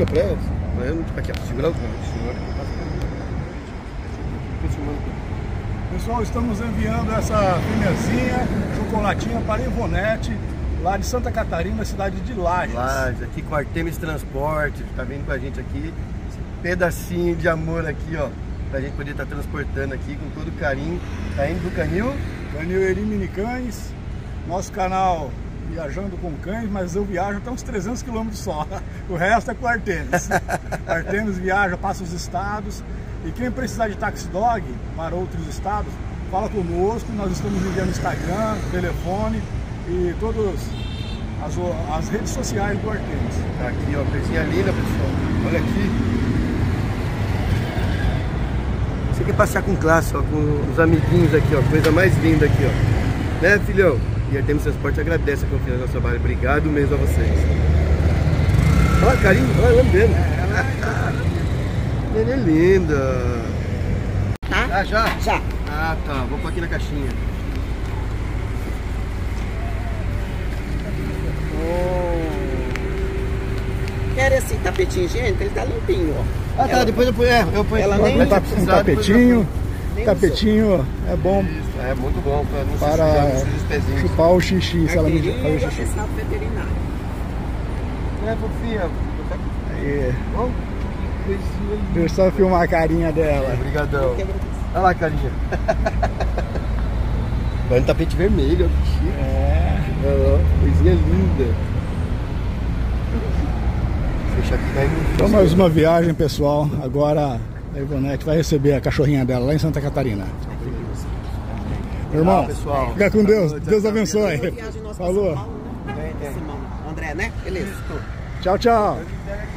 ela, aqui, ó, segura o senhor. Pessoal, estamos enviando essa firmezinha, chocolatinha para Ivonete, lá de Santa Catarina, cidade de Lages. Lages, aqui com a Artemis Transporte, tá vindo com a gente aqui, esse pedacinho de amor aqui, ó, pra gente poder estar tá transportando aqui com todo carinho, tá indo do Canil. Canil Eri Minicães, nosso canal viajando com cães, mas eu viajo até uns 300 quilômetros só. O resto é com Artemis. Artemis viaja, passa os estados. E quem precisar de taxi dog para outros estados, fala conosco. Nós estamos enviando Instagram, telefone e todas as, as redes sociais do Artemis. Tá aqui, ó, coisinha linda, pessoal. Olha aqui. Você quer passear com classe, ó, com os amiguinhos aqui, ó. Coisa mais linda aqui, ó. Né, filhão? E a Artemis Transporte agradece a confiança no nosso trabalho. Obrigado mesmo a vocês. Olha carinho, olha lambendo. Nenê linda. Tá? Ah, já? Já. Ah, tá. Vou pôr aqui na caixinha. Oh. Quer esse tapetinho, gente? Ele tá limpinho, ó. Ah, tá. Ela... Depois eu ponho. É, eu ponho Ela nem- Um, um tapetinho, tapetinho é bom Isso, é muito bom pra não para se sujar, não chupar o xixi, se ela me Carteirinha fazer e xixi. veterinário. É, fofinha. Aí, Bom, eu só filmar a carinha dela. Obrigadão. Agradeço. Olha lá, carinha. Vai no tapete vermelho, ó, que chique. É. Olha lá, coisinha linda. Deixa aqui, vai Então mais uma viagem, pessoal. Agora a Ivonete vai receber a cachorrinha dela lá em Santa Catarina. Irmão, pessoal. fica com Deus. Deus tchau. abençoe. Falou. Paulo, né? André, né? Beleza. Tchau, tchau.